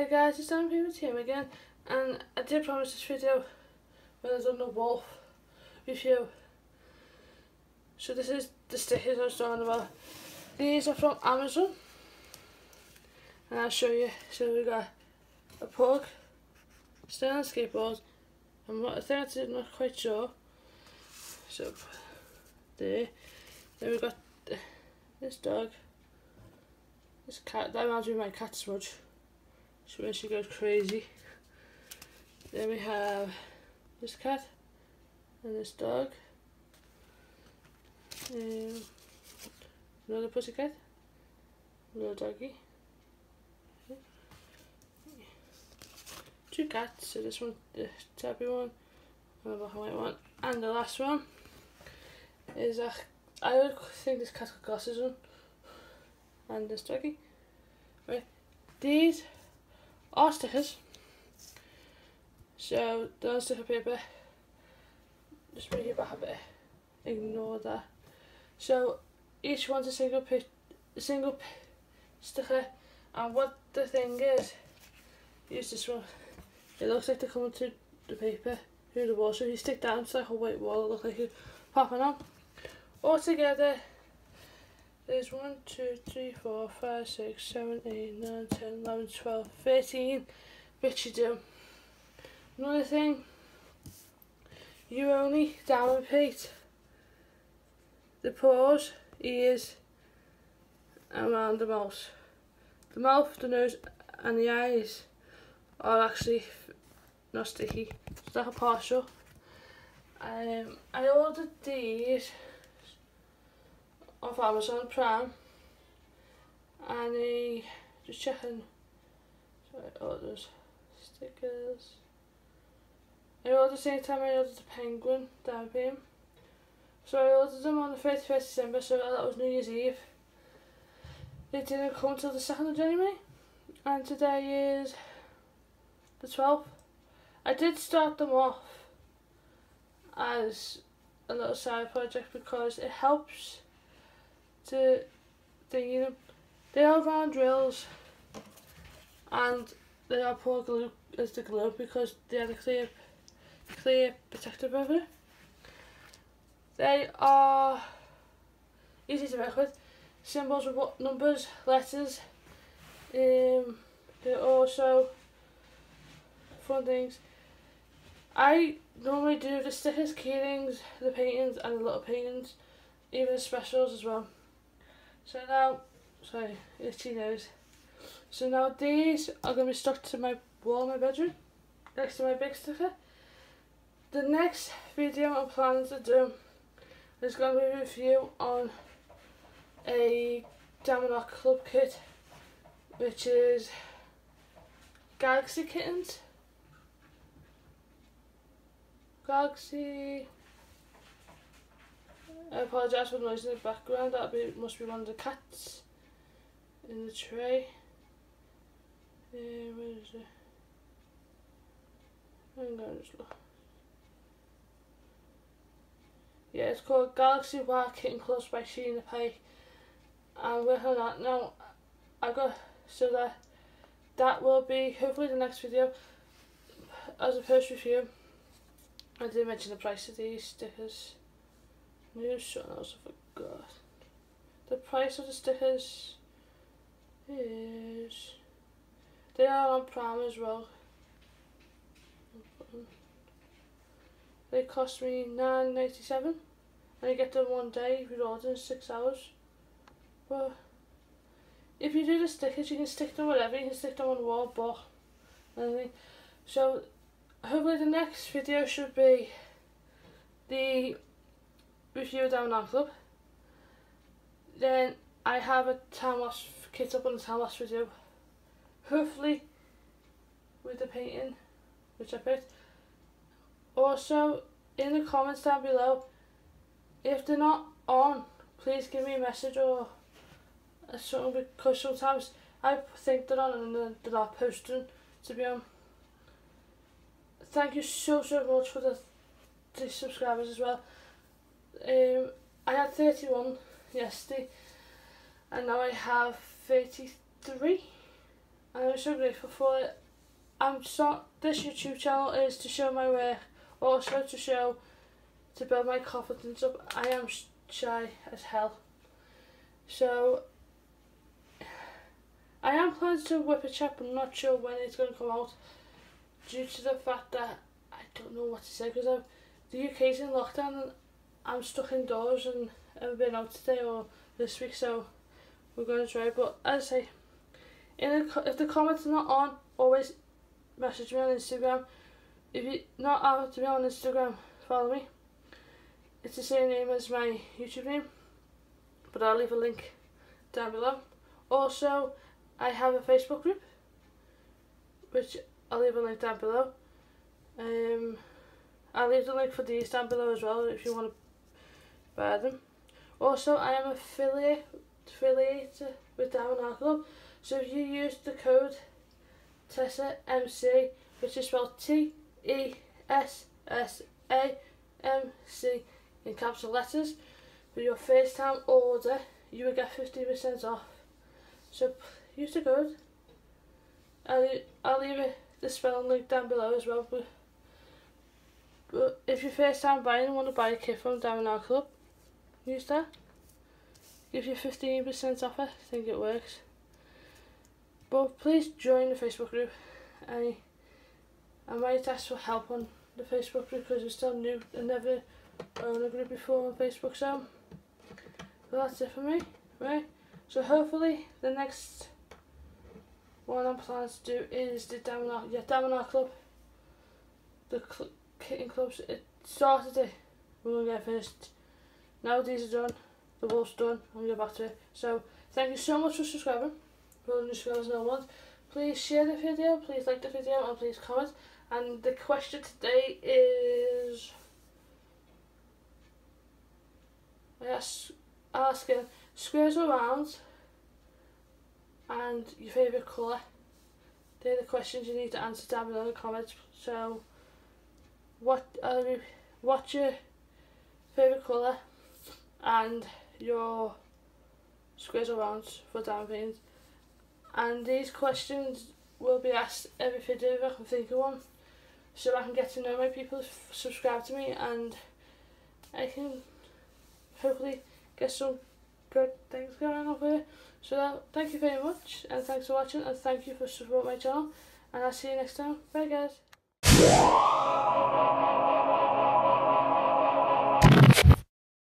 Hi guys, it's Diamond Painting Team again, and I did promise this video when I done the wolf review. So this is the stickers I was talking about. These are from Amazon, and I'll show you. So we got a pug, on skateboard, and what I think I'm not quite sure. So there. Then we got this dog, this cat. That reminds me of my cat Smudge. So when she goes crazy. Then we have this cat and this dog. Um, another pussycat, little doggy. Two cats, so this one, the tabby one, and the white one, and the last one is a, I would think this cat got glasses on, and this doggy. Right, these are stickers. So don't sticker paper. Just make it back a bit. Ignore that. So each one's a single pitch, a single sticker, and what the thing is, use this one. It looks like they're coming to the paper through the wall. So if you stick down, it's like a white wall. It looks like it's popping up. All together, there's 1, 2, 3, 4, 5, 6, 7, 8, 9, 10, 11, 12, 13 bits you do. Another thing, you only repeat the paws, ears around the mouth. The mouth, the nose and the eyes are actually not sticky. It's like a partial. Um, I ordered these off Amazon Prime. And he just checking. Sorry orders oh, stickers. I ordered the same time I ordered the penguin diamond painting so I ordered them on the 31st December so that was New Year's Eve. They didn't come until the 2nd of January. And today is the 12th I did start them off as a little side project because it helps to they you know they are round drills and they are poor glue as the glue because they have a clear clear protective it. They are easy to work with. Symbols with numbers, letters. Um, they're also fun things. I normally do the stickers, keyrings, the paintings and the little paintings, even the specials as well. So now, sorry, itchy nose. So now these are going to be stuck to my wall in my bedroom, next to my big sticker. The next video I'm planning to do is going to be a review on a Diamond Art Club kit, which is Galaxy Kittens. Galaxy I apologise for the noise in the background, that be, must be one of the cats in the tray. Where is it? I'm going to just look. Yeah, it's called Galaxy Wild Kitten Clubs by Sheena Pike. And we're on that now. I got so that that will be hopefully the next video as a first review. I did mention the price of these stickers. New channels, I forgot. The price of the stickers is... They are on Prime as well. They cost me nine ninety seven, and I get them one day if you order in six hours. But if you do the stickers, you can stick them wherever. You can stick them on the wall, but anything. So hopefully the next video should be the review Diamond Art Club. Then I have a time lapse kit up on the time lapse video. Hopefully with the painting which I picked. Also in the comments down below if they're not on please give me a message or something because sometimes I think they're on and they're not posting to be on. Thank you so so much for the, the subscribers as well. Um, I had 31 yesterday and now I have 33 and I'm so grateful for it. I'm so this YouTube channel is to show my work, also to show to build my confidence up. I am shy as hell, so I am planning to whip a but I'm not sure when it's going to come out due to the fact that I don't know what to say because the UK's in lockdown and I'm stuck indoors and haven't been out today or this week, so we're going to try. But as I say, in the, if the comments are not on, always message me on Instagram. If you're not out to me on Instagram, follow me. It's the same name as my YouTube name, but I'll leave a link down below. Also, I have a Facebook group, which I'll leave a link down below. Um, I'll leave the link for these down below as well if you want to them. Also, I am affiliate affiliated with Diamond Club, so if you use the code Tessa MC, which is spelled T E S S A M C in capital letters, for your first time order, you will get 50% off. So use the code. I'll, I'll leave the spelling link down below as well. But, but if you're first time buying and want to buy a kit from Diamond Club, use that. Give you 15% off it, I think it works. But please join the Facebook group. I I might ask for help on the Facebook group because it's still new. I never owned a group before on Facebook, so that's it for me. Right. So hopefully the next one I'm planning to do is the Diamond yeah Diamond Club. The cl kitten clubs. It started it. We're gonna get finished. Now these are done. The wolf's done. I'm gonna go back to it. So thank you so much for subscribing for the Girls No Ones. Please share the video, please like the video and please comment. And the question today is yes asking squares or rounds and your favourite colour. They're the questions you need to answer down below in the comments. So what uh, what's your favourite colour and your squares or rounds for pains and these questions will be asked every video if I can think of one so I can get to know my people subscribe to me and I can hopefully get some good things going over here so that, thank you very much and thanks for watching and thank you for supporting my channel and I'll see you next time. Bye guys